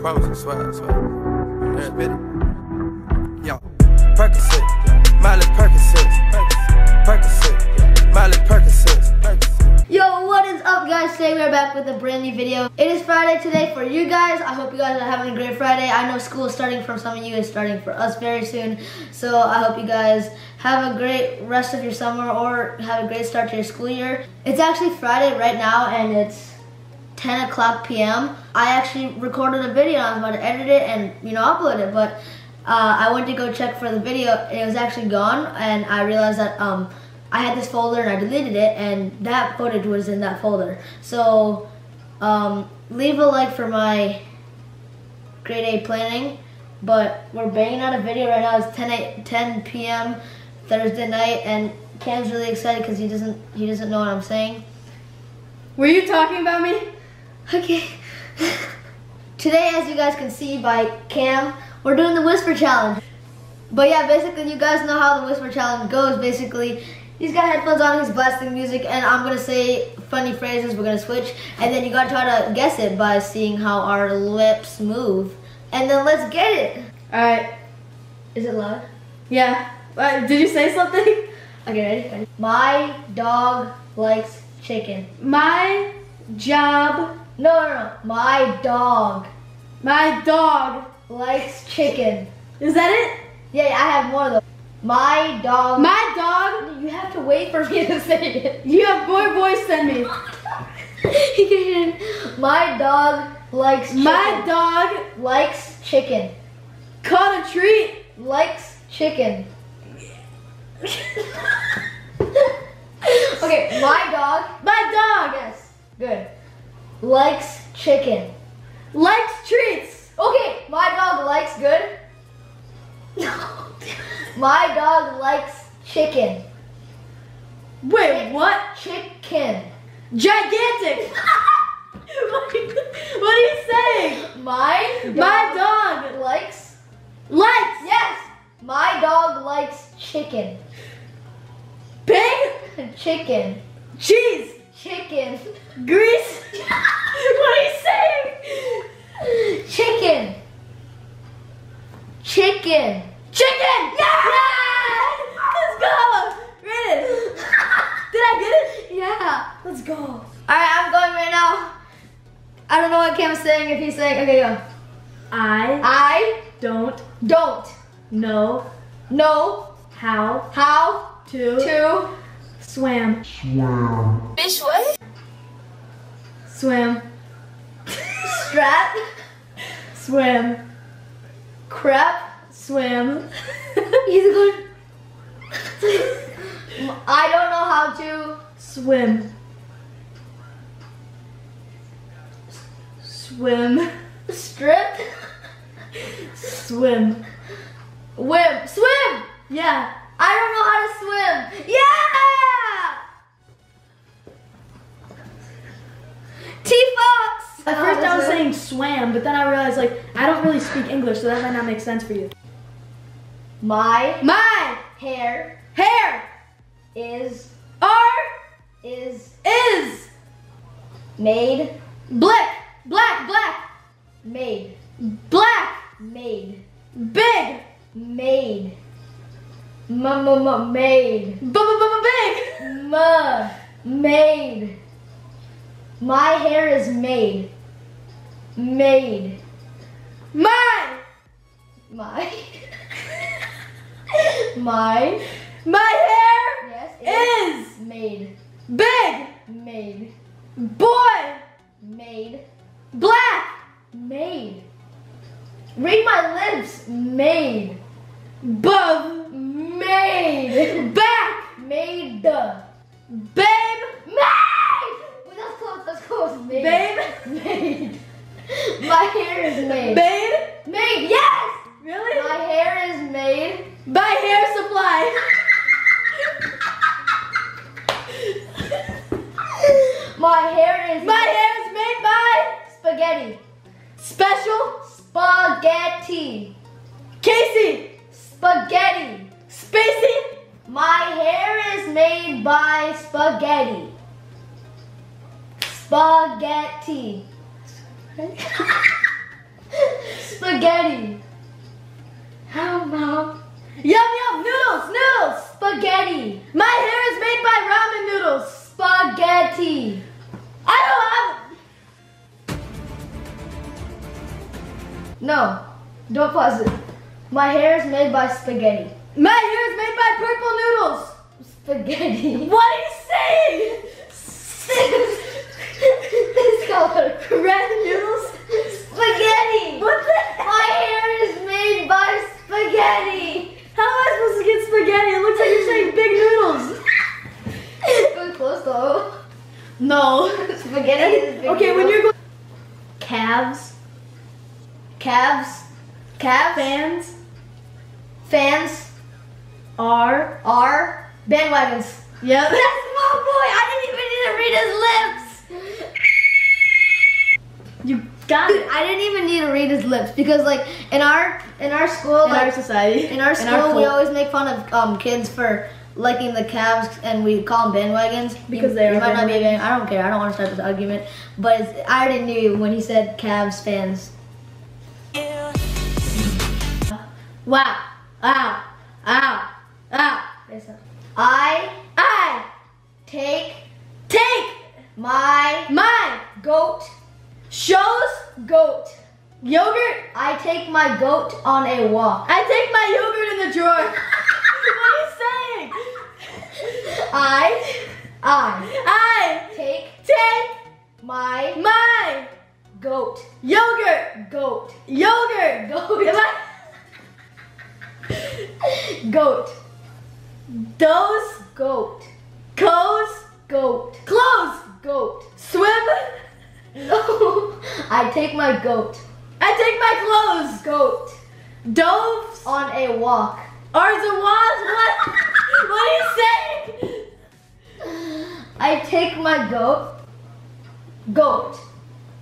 promise, I swear, I swear. Yeah, spit it. Yo, Percocet, Miley Percocet, Percocet, Miley Percocet, Percocet. Yo, what is up guys? Today we're back with a brand new video. It is Friday today for you guys. I hope you guys are having a great Friday. I know school is starting for some of you, it's starting for us very soon. So I hope you guys have a great rest of your summer or have a great start to your school year. It's actually Friday right now and it's 10 o'clock p.m. I actually recorded a video. I was about to edit it and, you know, upload it, but uh, I went to go check for the video and it was actually gone and I realized that um, I had this folder and I deleted it and that footage was in that folder. So um, leave a like for my grade A planning, but we're banging out a video right now. It's 10, 8, 10 p.m. Thursday night and Cam's really excited because he doesn't he doesn't know what I'm saying. Were you talking about me? Okay. Today, as you guys can see by Cam, we're doing the Whisper Challenge. But yeah, basically, you guys know how the Whisper Challenge goes. Basically, he's got headphones on, he's blasting music, and I'm gonna say funny phrases, we're gonna switch, and then you gotta try to guess it by seeing how our lips move. And then let's get it. Alright, Is it loud? yeah. Uh, did you say something? Okay, ready? ready? My dog likes chicken. My job, No, no, no. My dog my dog. likes chicken. Is that it? Yeah, yeah, I have more though. My dog. My dog, You have to wait for me to say it. you have more voice than me. My dog likes chicken. My dog likes chicken. caught a treat. Likes chicken. okay, my dog. My dog Yes, good. Likes chicken. likes treats. Okay, my dog likes good. No. my dog likes chicken. Wait, what? Chicken. Gigantic. what are you saying? My dog My dog likes likes Yes! My dog likes chicken. pig, Chicken. cheese, Chicken. grease. what are you saying? Chicken. Chicken. Chicken! Yeah! Let's go! Read it. Did I get it? Yeah. Let's go. Alright, I'm going right now. I don't know what Cam's saying if he's saying. Okay, go. I I don't don't know know how how to to swim. Fish what? Swim. Strap. Swim. Crap. Swim. He's going. I don't know how to. Swim. Swim. Strip. Swim. Whim. Swim. Yeah. I don't know how to swim. Yeah! Was saying swam, but then I realized like I don't really speak English, so that might not make sense for you. My My hair hair is are is is made black, black, black, made black, made big, made m m m made big. m made. My hair is made made. My my. My. My hair yes is made. big, made. Boy, made. Black, made. Read my lips. Made. Bub, made. Back, made. The. babe, made. Wait, that's close that's close. Made. Babe, made my hair is made babe. made yes Really? my hair is made By hair supply. my hair is My hair is made by spaghetti special spaghetti Casey spaghetti Spacey. My hair is made by spaghetti. Spaghetti. Spaghetti. How, Mom? Yum yum noodles, noodles. Spaghetti. My hair is made by ramen noodles. Spaghetti. I don't have. No, don't pause it. My hair is made by spaghetti. My hair is made by purple noodles. Spaghetti. What are you saying? color. Red noodles. Spaghetti. What the heck? My hair is made by spaghetti. How am I supposed to get spaghetti? It looks like you're saying big noodles. Really close though. No. Spaghetti is big Okay, when you're going. Cavs. Cavs, Cavs, Fans fans are. are bandwagons. Yep. That's small boy. I didn't even need to read his lips. You got Dude, it. I didn't even need to read his lips because like in our in our school In like our society. in our school we always make fun of um kids for liking the Cavs and we call them bandwagons Because they might not be a bandwagons. band- I don't care. I don't want to start this argument, but it's, I already knew when he said Cavs fans. Wow. Ow. Ow. Ow. I I take take my my goat shows goat. yogurt. I take my goat on a walk. I take my yogurt in the drawer. what are you saying? I I I take take my my goat yogurt. goat Yogurt. Goat. Am I- goat Those goat coes goat clothes goat. swim. No, I take my goat I take my clothes. goat Doves on a walk. are the ones. What? What are you saying? I take my goat goat.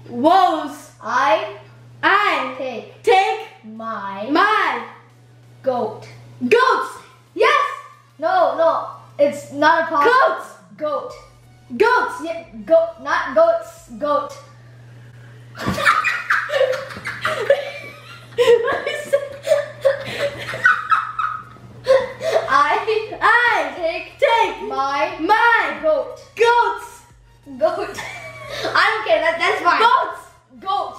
Woes. I I take take my my goat. goats. Yes. No, no, it's not a pause. Goats. Goat. Goats. Yeah, goat, not goats. Goat. I I take take my my goat. goats. Goat. I don't care. That that's fine. Goats. Goat.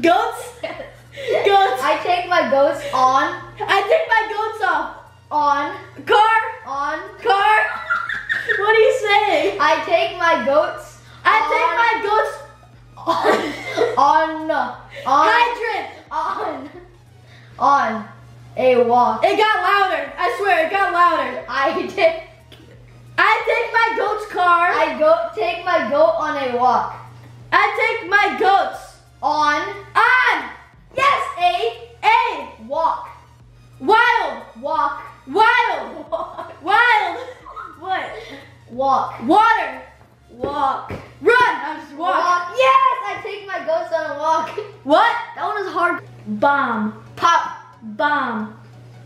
Goats. Goats. I take my goats on I take my goats off. on Car. on. Car. What are you saying? I take my goats I take my goats on on hydrant. on on a walk. It got louder. I swear, it got louder. I take I take my goat's car. I, I go take my goat on a walk. I take my goats On on. yes a A. walk Wild. walk Wild. Wild. What? walk Water. Walk. Run. I'm just walk. walk. Yes, I take my goats on a walk. What? That one is hard. Bomb. Pop Bomb.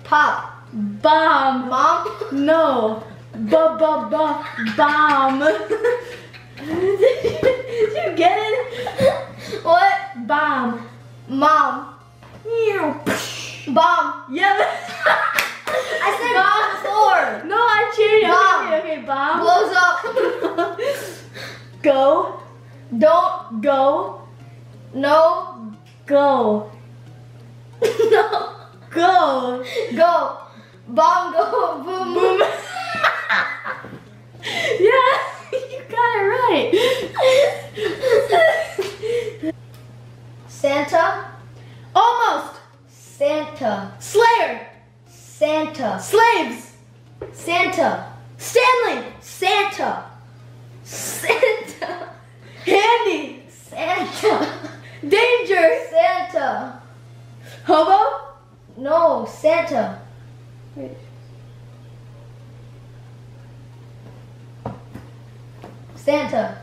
pop Bomb. mom. No. Ba ba ba bomb. Did you get it? What? Bomb. Mom. Bomb. Yeah. I said bomb before. No, I cheated. Bomb. Okay, okay, bomb. Blows up. Go. Don't Go. no Go. no Go. go. Bomb go boom Boom. yeah, you got it right. Santa. Almost. Santa. Slayer. Santa. Slaves. Santa. Stanley. Santa. Santa. Handy. Santa. Danger. Santa. Hobo. No, Santa. Santa.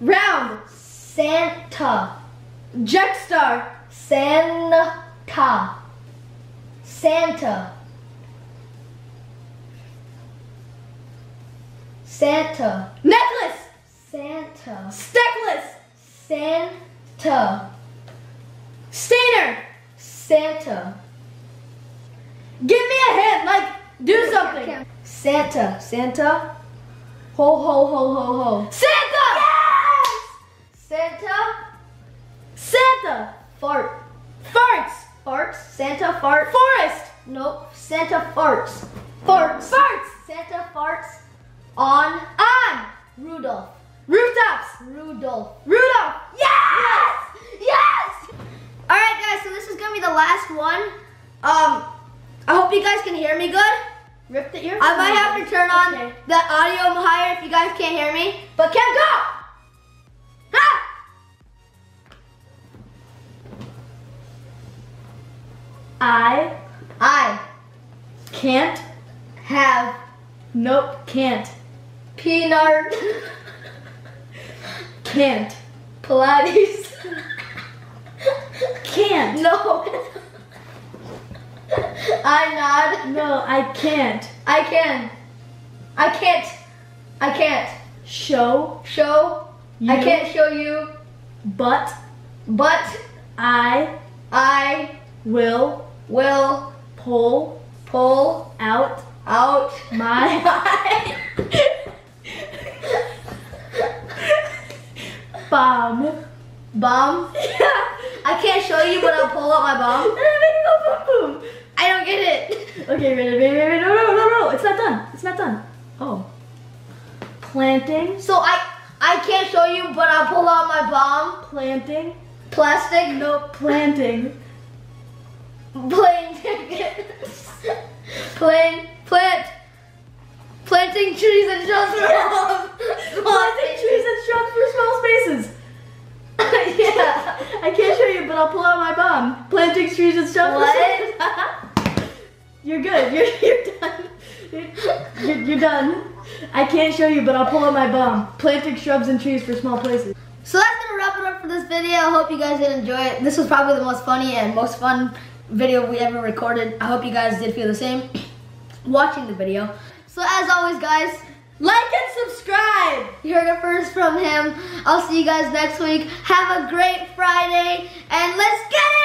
Round. Santa. Jetstar. Santa. Santa. Santa. Necklace. Santa. Steckless. Santa. Stainer. Santa. Give me a hint. Like, do something. Santa. Santa. Ho ho ho ho ho. Santa. Yes! Santa. Santa. Fart. Farts. Farts. Santa fart. Forest. Nope. Santa farts. Farts. Farts. Santa farts on On. Rudolph. Rooftops. Rudolph. Rudolph. Yes! Yes. Yes. All right, guys. So this is gonna be the last one. Um, I hope you guys can hear me good. Rip the ear. I might have to turn on Okay. the audio higher if you guys can't hear me. But can go. Ha! I I can't. have Nope. Can't. peanut Can't. Pilates. Can't. no. I'm not. No, I can't. I can. I can't. I can't Show show. I can't show you, but but I I will will pull pull out out my bomb. bomb. I can't show you, but I'll pull out my bomb. boom, boom. I don't get it. Okay, ready, ready, ready, no, no, no, no, it's not done. It's not done. Oh. Planting, So I I can't show you, but I'll pull out my bomb. planting, Plastic. no, planting, Plane tickets. Plane plant. Planting trees and shrubs for all. planting trees and shrubs for small spaces. yeah. I can't show you, but I'll pull out my bomb. Planting trees and shrubs. Good. You're, you're done. You're, you're, done. I can't show you, but I'll pull out my bomb. Planting shrubs and trees for small places. So that's gonna wrap it up for this video. I hope you guys did enjoy it. This was probably the most funny and most fun video we ever recorded. I hope you guys did feel the same watching the video. So as always, guys, Like and subscribe. you heard it first from him. I'll see you guys next week. Have a great Friday and let's get it!